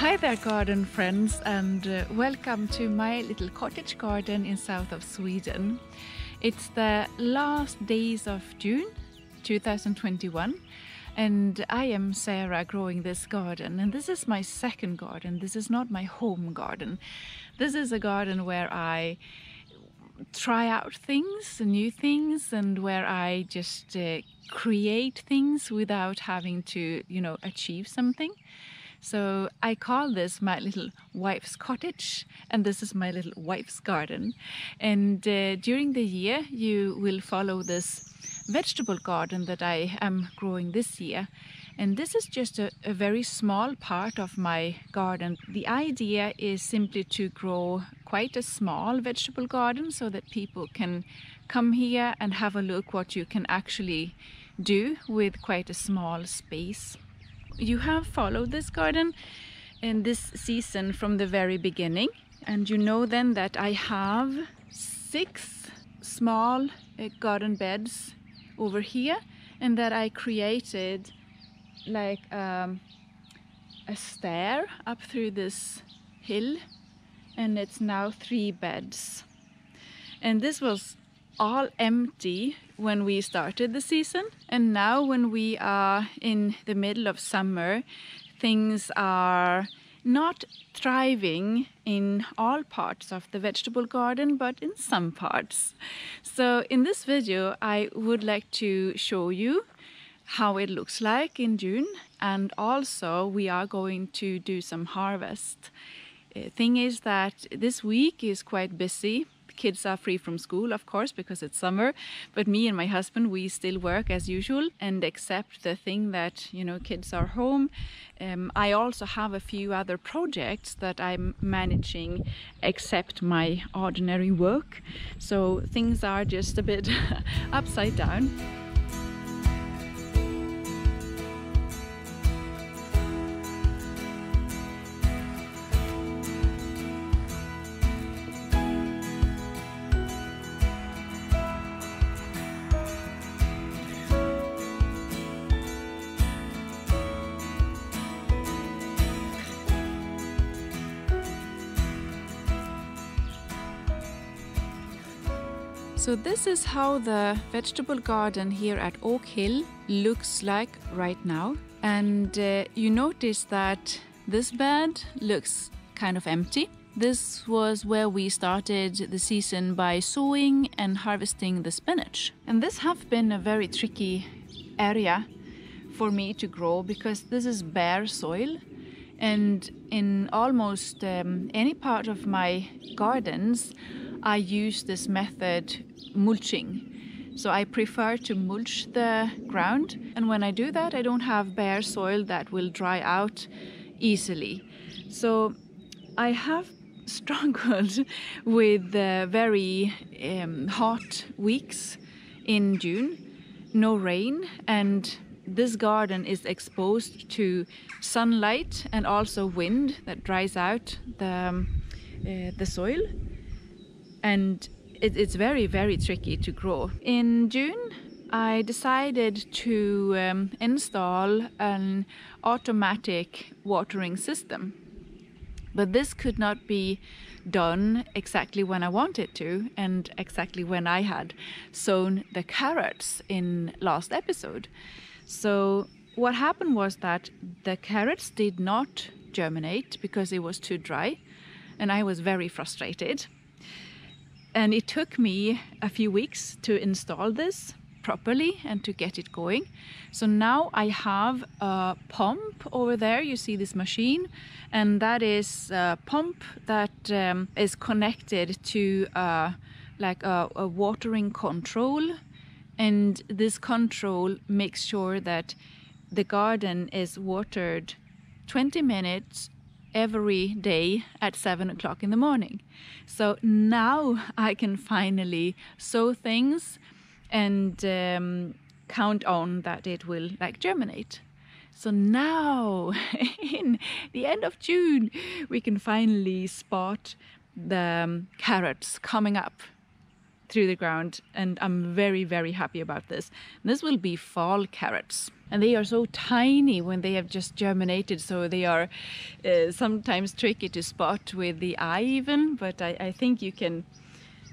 Hi there, garden friends, and uh, welcome to my little cottage garden in south of Sweden. It's the last days of June 2021, and I am Sara growing this garden. And this is my second garden. This is not my home garden. This is a garden where I try out things, new things, and where I just uh, create things without having to, you know, achieve something. So I call this my little wife's cottage, and this is my little wife's garden. And uh, during the year, you will follow this vegetable garden that I am growing this year. And this is just a, a, very small part of my garden. The idea is simply to grow quite a small vegetable garden so that people can come here and have a look what you can actually do with quite a small space you have followed this garden in this season from the very beginning and you know then that I have six small uh, garden beds over here and that I created like um, a stair up through this hill and it's now three beds. And this was all empty when we started the season. And now, when we are in the middle of summer, things are not thriving in all parts of the vegetable garden, but in some parts. So, in this video, I would like to show you how it looks like in June, and also we are going to do some harvest. Uh, thing is that this week is quite busy kids are free from school, of course, because it's summer. But me and my husband, we still work as usual and accept the thing that, you know, kids are home. Um, I also have a few other projects that I'm managing except my ordinary work. So things are just a bit upside down. So this is how the vegetable garden here at Oak Hill looks like right now. And uh, you notice that this bed looks kind of empty. This was where we started the season by sowing and harvesting the spinach. And this have been a very tricky area for me to grow because this is bare soil and in almost um, any part of my gardens I use this method mulching. So I prefer to mulch the ground, and when I do that, I don't have bare soil that will dry out easily. So I have struggled with very um, hot weeks in June, no rain, and this garden is exposed to sunlight and also wind that dries out the, um, uh, the soil. And it, it's very, very tricky to grow. In June, I decided to um, install an automatic watering system. But this could not be done exactly when I wanted to and exactly when I had sown the carrots in last episode. So what happened was that the carrots did not germinate because it was too dry and I was very frustrated and it took me a few weeks to install this properly and to get it going. So now I have a pump over there. You see this machine, and that is a pump that um, is connected to uh, like a, a watering control, and this control makes sure that the garden is watered 20 minutes every day at seven o'clock in the morning. So now I can finally sow things and um, count on that it will like germinate. So now, in the end of June, we can finally spot the um, carrots coming up through the ground, and I'm very, very happy about this. This will be fall carrots. And they are so tiny when they have just germinated so they are uh, sometimes tricky to spot with the eye even but I, I, think you can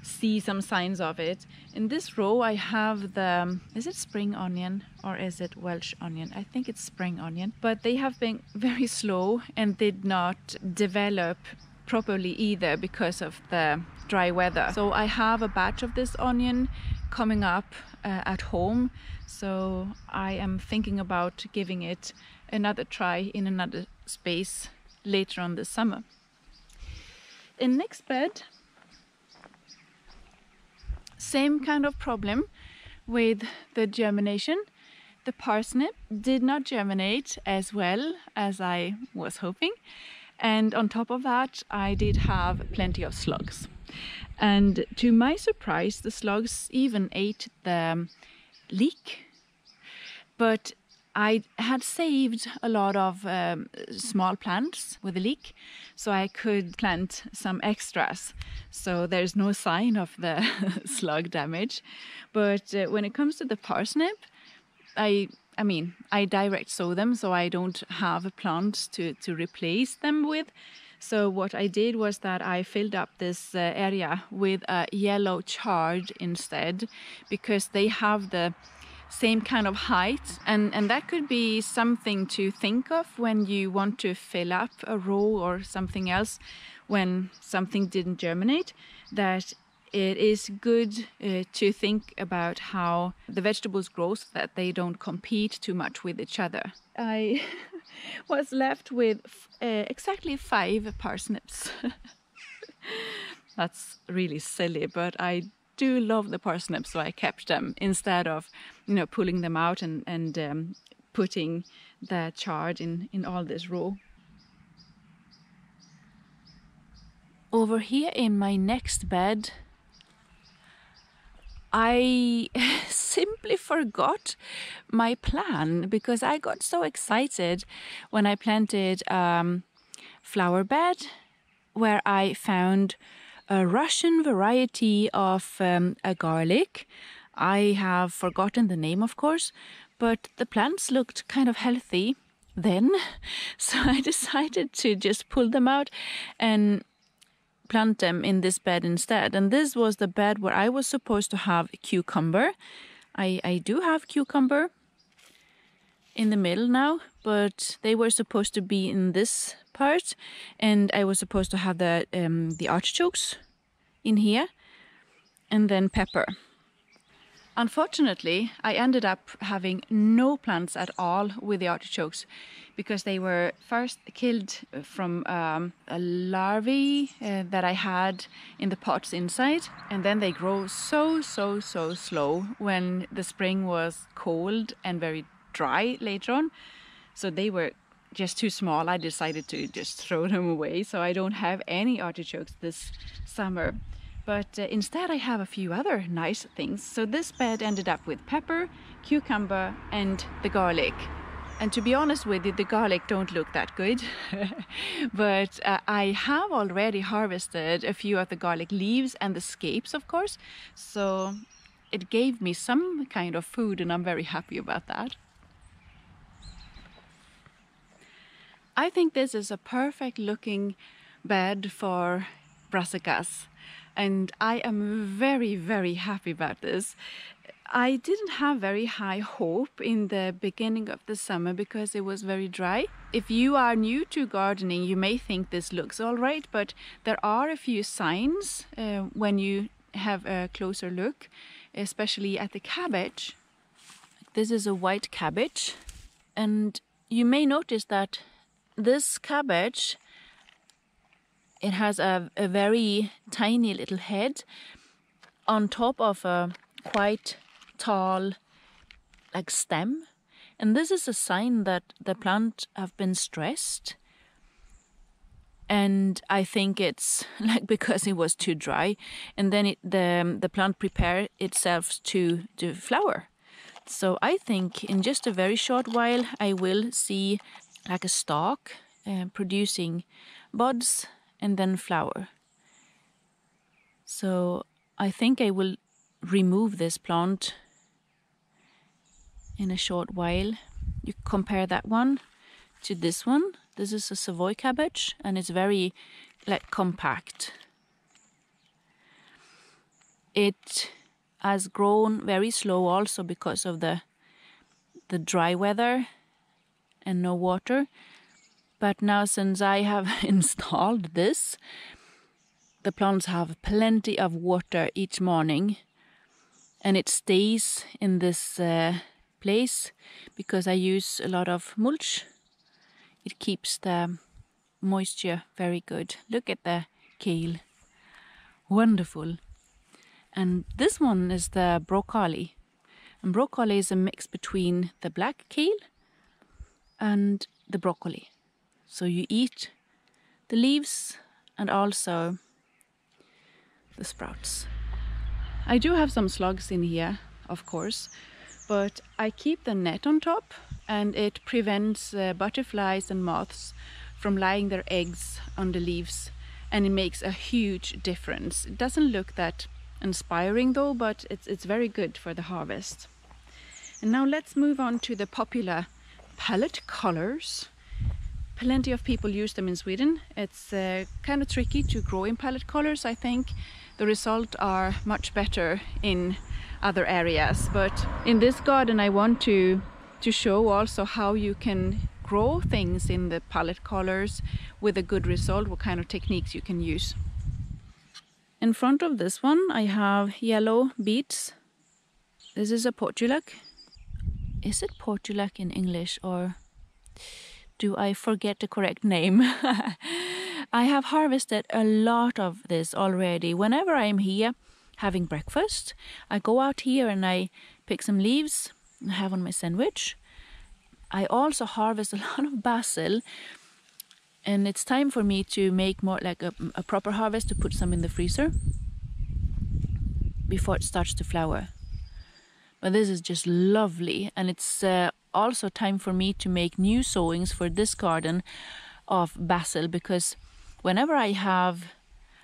see some signs of it. In this row I have the is it spring onion or is it Welsh onion? I think it's spring onion. But they have been very slow and did not develop properly either because of the dry weather. So I have a batch of this onion coming up uh, at home so I am thinking about giving it another try in another space later on this summer. In next bed, same kind of problem with the germination. The parsnip did not germinate as well as I was hoping. And on top of that, I did have plenty of slugs. And to my surprise, the slugs even ate the leek. But I had saved a lot of um, small plants with the leek, so I could plant some extras. So there's no sign of the slug damage. But uh, when it comes to the parsnip, I I mean I direct sow them, so I don't have plants to to replace them with. So what I did was that I filled up this uh, area with a yellow chard instead, because they have the same kind of height. And and that could be something to think of when you want to fill up a row or something else when something didn't germinate that it is good uh, to think about how the vegetables grow so that they don't compete too much with each other. I was left with uh, exactly five parsnips. That's really silly, but I do love the parsnips, so I kept them instead of, you know, pulling them out and and um, putting the chard in in all this row. Over here in my next bed, I simply forgot my plan because I got so excited when I planted um, flower bed where I found a Russian variety of um, a garlic. I have forgotten the name, of course, but the plants looked kind of healthy then. So I decided to just pull them out and plant them in this bed instead. And this was the bed where I was supposed to have cucumber. I, I do have cucumber in the middle now, but they were supposed to be in this part, and I was supposed to have the um, the artichokes in here, and then pepper. Unfortunately, I ended up having no plants at all with the artichokes because they were first killed from um, a larvae uh, that I had in the pots inside, and then they grow so, so, so slow when the spring was cold and very dry later on. So they were just too small. I decided to just throw them away, so I don't have any artichokes this summer but uh, instead I have a few other nice things. So this bed ended up with pepper, cucumber and the garlic. And to be honest with you, the garlic don't look that good. but uh, I have already harvested a few of the garlic leaves and the scapes, of course. So it gave me some kind of food and I'm very happy about that. I think this is a perfect looking bed for brassicas and I am very, very happy about this. I didn't have very high hope in the beginning of the summer because it was very dry. If you are new to gardening, you may think this looks all right, but there are a few signs uh, when you have a closer look, especially at the cabbage. This is a white cabbage, and you may notice that this cabbage it has a, a very tiny little head on top of a quite tall like stem. And this is a sign that the plant have been stressed. And I think it's like because it was too dry, and then it, the the plant prepare itself to to flower. So I think in just a very short while I will see like a stalk uh, producing buds and then flower. So I think I will remove this plant in a short while you compare that one to this one. This is a Savoy cabbage and it's very like compact. It has grown very slow also because of the the dry weather and no water. But now since I have installed this, the plants have plenty of water each morning and it stays in this uh, place because I use a lot of mulch. It keeps the moisture very good. Look at the kale. Wonderful. And this one is the broccoli. And broccoli is a mix between the black kale and the broccoli. So you eat the leaves and also the sprouts. I do have some slugs in here, of course, but I keep the net on top and it prevents uh, butterflies and moths from laying their eggs on the leaves and it makes a huge difference. It doesn't look that inspiring though, but it's, it's very good for the harvest. And now let's move on to the popular pallet collars. Plenty of people use them in Sweden. It's uh, kind of tricky to grow in pallet collars, I think. The results are much better in other areas. But in this garden I want to, to show also how you can grow things in the pallet collars with a good result, what kind of techniques you can use. In front of this one I have yellow beets. This is a portulac. Is it portulac in English or do I forget the correct name? I have harvested a lot of this already. Whenever I'm here, having breakfast. I go out here and I pick some leaves and have on my sandwich. I also harvest a lot of basil and it's time for me to make more like a, a proper harvest to put some in the freezer before it starts to flower. But this is just lovely and it's uh, also time for me to make new sowings for this garden of basil because whenever I have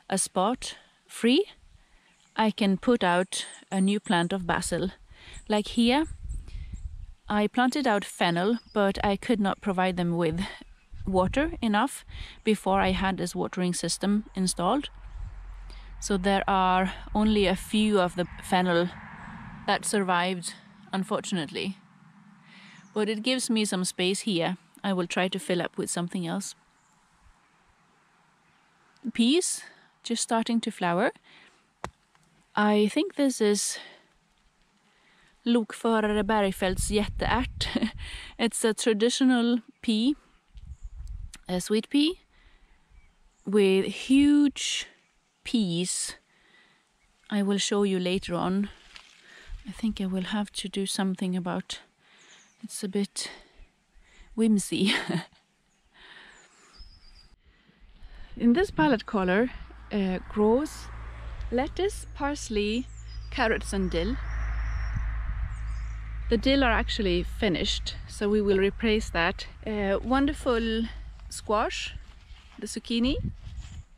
a spot free I can put out a new plant of basil. Like here, I planted out fennel, but I could not provide them with water enough before I had this watering system installed. So there are only a few of the fennel that survived, unfortunately. But it gives me some space here. I will try to fill up with something else. Peas just starting to flower. I think this is Lokförare Bergfeldts jätteärt. it's a traditional pea, a sweet pea, with huge peas. I will show you later on. I think I will have to do something about it's a bit whimsy. In this pallet collar uh, grows lettuce, parsley, carrots and dill. The dill are actually finished, so we will replace that. Uh, wonderful squash, the zucchini.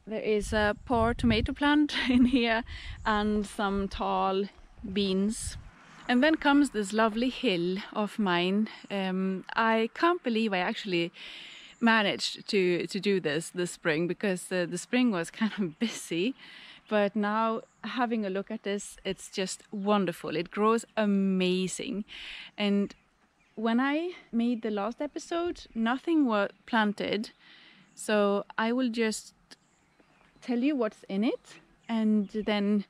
There is a poor tomato plant in here and some tall beans. And then comes this lovely hill of mine. Um, I can't believe I actually managed to, to do this this spring because uh, the spring was kind of busy. But now having a look at this it's just wonderful. It grows amazing. And when i made the last episode nothing was planted. So i will just tell you what's in it and then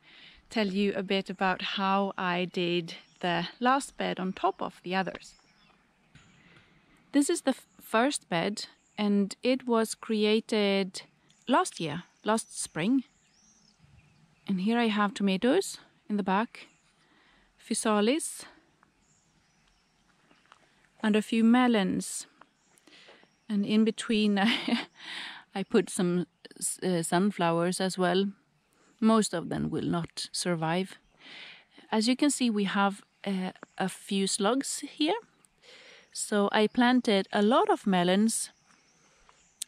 tell you a bit about how i did the last bed on top of the others this is the first bed and it was created last year last spring and here I have tomatoes in the back, physalis, and a few melons. And in between I put some uh, sunflowers as well. Most of them will not survive. As you can see we have uh, a few slugs here. So I planted a lot of melons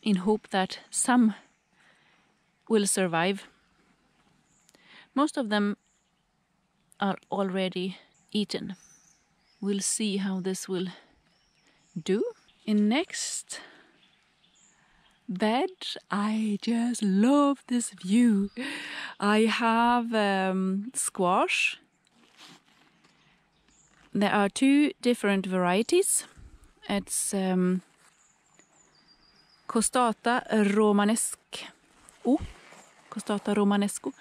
in hope that some will survive. Most of them are already eaten. We'll see how this will do. In next bed, I just love this view. I have um, squash. There are two different varieties. It's um, Costata romanesque. Oh, Costata romanesco.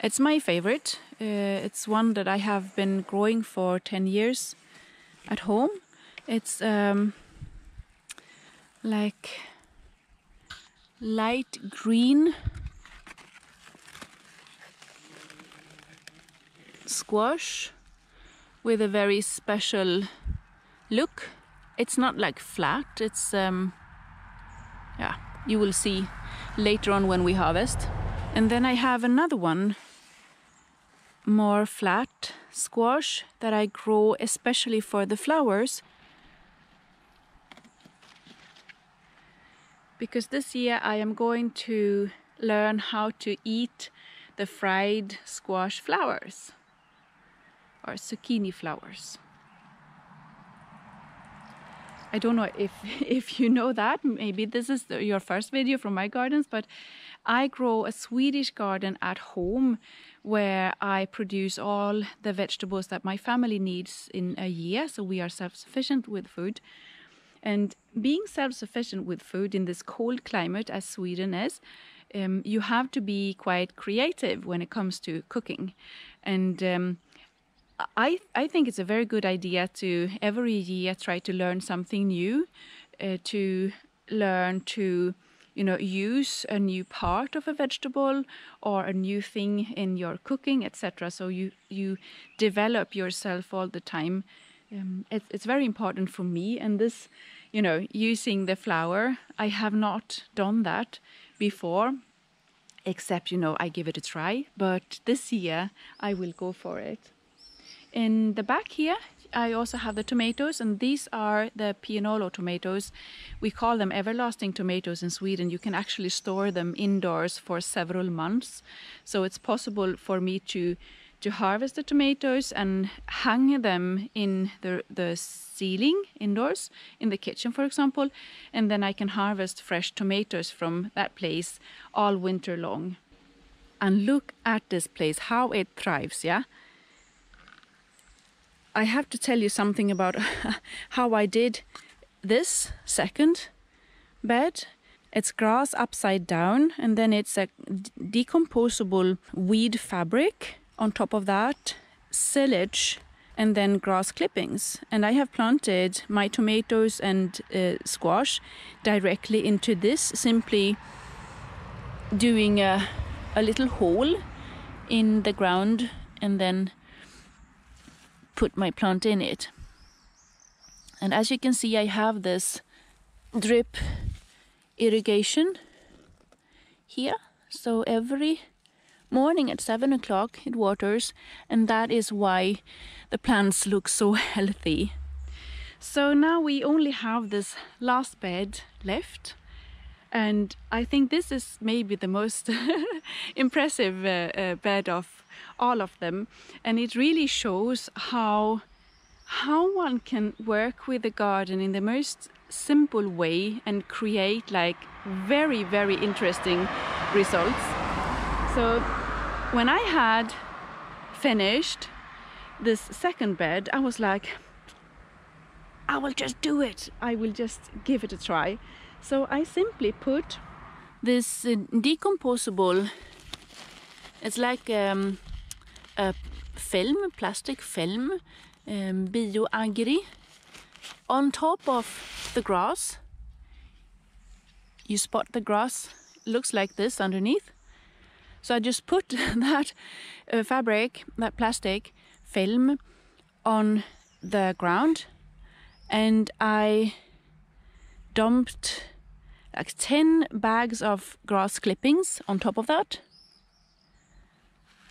It's my favorite. Uh, it's one that I have been growing for 10 years at home. It's um, like light green squash with a very special look. It's not like flat, it's um yeah, you will see later on when we harvest. And then I have another one more flat squash that I grow especially for the flowers. Because this year I am going to learn how to eat the fried squash flowers or zucchini flowers. I don't know if if you know that. Maybe this is the, your first video from my gardens, but I grow a Swedish garden at home where I produce all the vegetables that my family needs in a year. So we are self-sufficient with food. And being self-sufficient with food in this cold climate as Sweden is, um, you have to be quite creative when it comes to cooking. And um, I I think it's a very good idea to every year try to learn something new, uh, to learn to you know use a new part of a vegetable or a new thing in your cooking, etc. So you you develop yourself all the time. Um, it, it's very important for me, and this, you know, using the flour, I have not done that before except you know I give it a try. But this year I will go for it. In the back here, I also have the tomatoes, and these are the Piennolo tomatoes. We call them everlasting tomatoes in Sweden. You can actually store them indoors for several months. So it's possible for me to to harvest the tomatoes and hang them in the, the ceiling indoors, in the kitchen, for example, and then I can harvest fresh tomatoes from that place all winter long. And look at this place, how it thrives, yeah? I have to tell you something about how I did this second bed. It's grass upside down, and then it's a decomposable weed fabric. On top of that, silage and then grass clippings. And I have planted my tomatoes and uh, squash directly into this, simply doing a, a little hole in the ground and then put my plant in it. And as you can see, I have this drip irrigation here. So every morning at seven o'clock it waters, and that is why the plants look so healthy. So now we only have this last bed left. And I think this is maybe the most impressive uh, uh, bed of all of them. And it really shows how how one can work with the garden in the most simple way and create like very very interesting results. So when i had finished this second bed i was like i will just do it. I will just give it a try. So i simply put this uh, decomposable it's like um, a film, plastic film, um, bioagri, on top of the grass. You spot the grass looks like this underneath. So I just put that uh, fabric, that plastic film on the ground and I dumped like 10 bags of grass clippings on top of that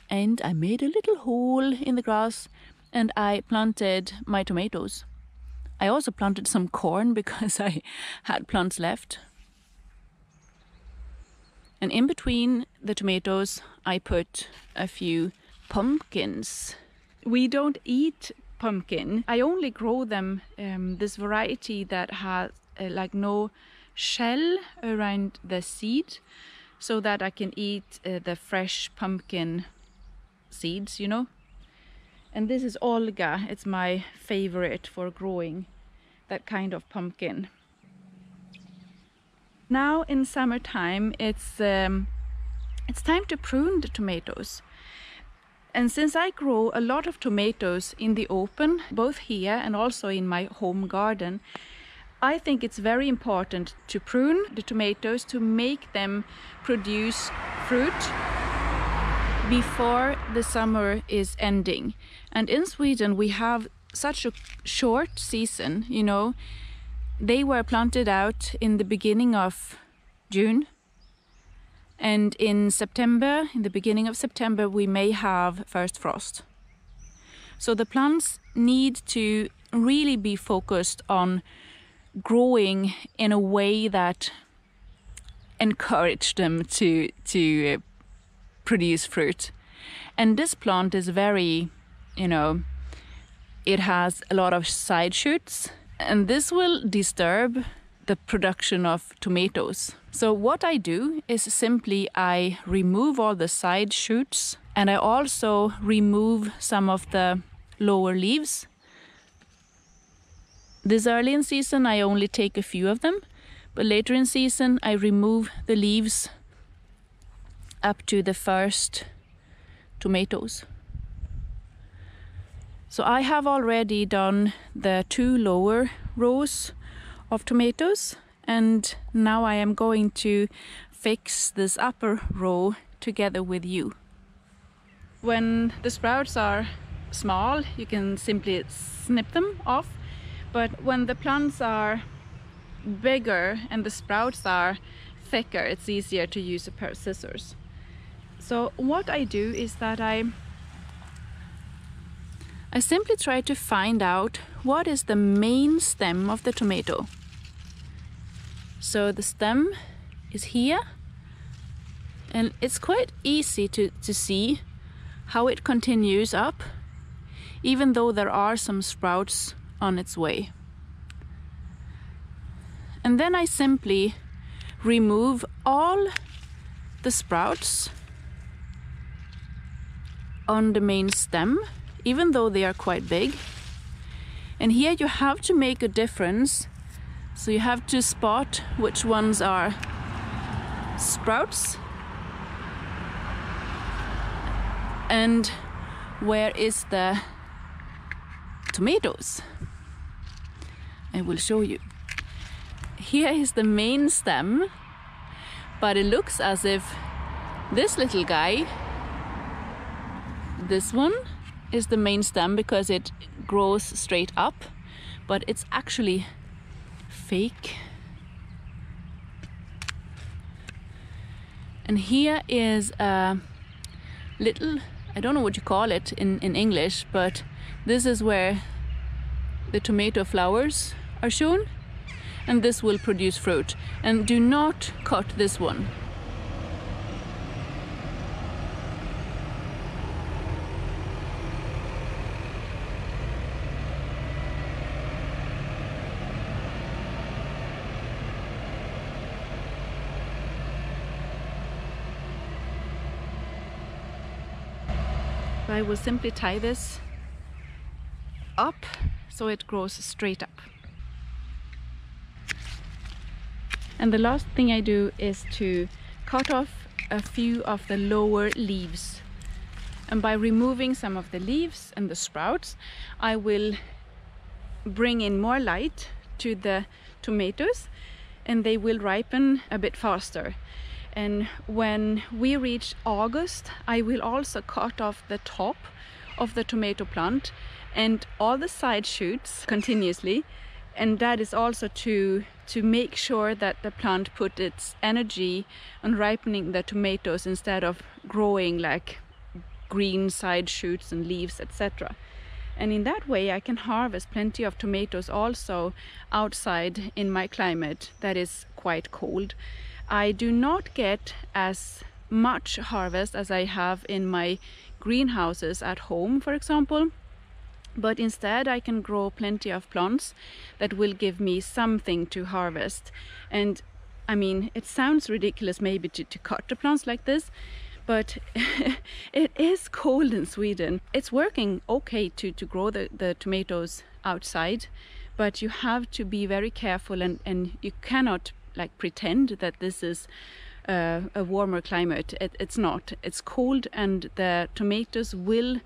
and I made a little hole in the grass and I planted my tomatoes. I also planted some corn because I had plants left. And in between the tomatoes, I put a few pumpkins. We don't eat pumpkin. I only grow them um, this variety that has uh, like no shell around the seed so that I can eat uh, the fresh pumpkin seeds, you know. And this is Olga, it's my favorite for growing that kind of pumpkin. Now in summertime, it's um, it's time to prune the tomatoes. And since I grow a lot of tomatoes in the open, both here and also in my home garden, I think it's very important to prune the tomatoes to make them produce fruit before the summer is ending. And in Sweden, we have such a short season, you know. They were planted out in the beginning of June. And in September, in the beginning of September, we may have first frost. So the plants need to really be focused on growing in a way that encourage them to to uh, produce fruit. And this plant is very, you know, it has a lot of side shoots, and this will disturb the production of tomatoes. So what I do is simply I remove all the side shoots and I also remove some of the lower leaves this early in season I only take a few of them, but later in season I remove the leaves up to the first tomatoes. So I have already done the two lower rows of tomatoes and now I am going to fix this upper row together with you. When the sprouts are small you can simply snip them off but when the plants are bigger and the sprouts are thicker, it's easier to use a pair of scissors. So what I do is that I I simply try to find out what is the main stem of the tomato. So the stem is here and it's quite easy to, to see how it continues up even though there are some sprouts on its way. And then I simply remove all the sprouts on the main stem, even though they are quite big. And here you have to make a difference. So you have to spot which ones are sprouts and where is the tomatoes. I will show you. Here is the main stem, but it looks as if this little guy, this one, is the main stem because it grows straight up, but it's actually fake. And here is a little, I don't know what you call it in, in English, but this is where the tomato flowers are shown and this will produce fruit. And do not cut this one. I will simply tie this up so it grows straight up. And the last thing I do is to cut off a few of the lower leaves. And by removing some of the leaves and the sprouts, I will bring in more light to the tomatoes and they will ripen a bit faster. And when we reach August, I will also cut off the top of the tomato plant and all the side shoots continuously. And that is also to to make sure that the plant put its energy on ripening the tomatoes instead of growing like green side shoots and leaves etc and in that way I can harvest plenty of tomatoes also outside in my climate that is quite cold I do not get as much harvest as I have in my greenhouses at home for example but instead I can grow plenty of plants that will give me something to harvest. And I mean, it sounds ridiculous maybe to, to cut the plants like this, but it is cold in Sweden. It's working okay to, to grow the, the tomatoes outside, but you have to be very careful and, and you cannot like pretend that this is uh, a warmer climate. It, it's not. It's cold and the tomatoes will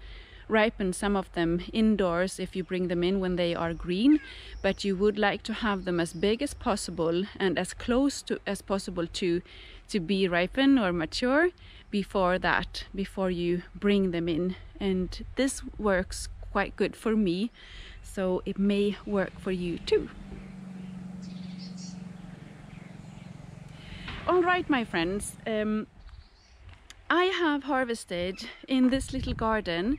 ripen some of them indoors if you bring them in when they are green but you would like to have them as big as possible and as close to as possible to to be ripen or mature before that before you bring them in and this works quite good for me so it may work for you too all right my friends um, I have harvested in this little garden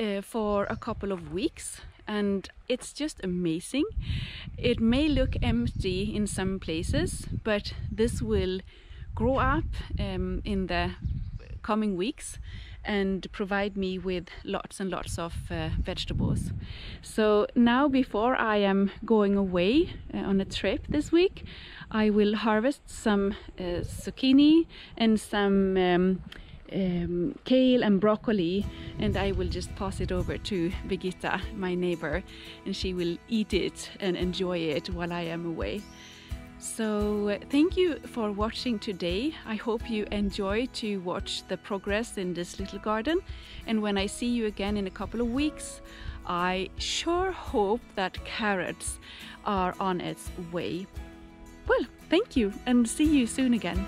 uh, for a couple of weeks and it's just amazing. It may look empty in some places, but this will grow up um, in the coming weeks and provide me with lots and lots of uh, vegetables. So now before I am going away uh, on a trip this week, I will harvest some uh, zucchini and some um, um, kale and broccoli and I will just pass it over to Birgitta, my neighbor, and she will eat it and enjoy it while I am away. So thank you for watching today. I hope you enjoy to watch the progress in this little garden. And when I see you again in a couple of weeks, I sure hope that carrots are on its way. Well, thank you and see you soon again.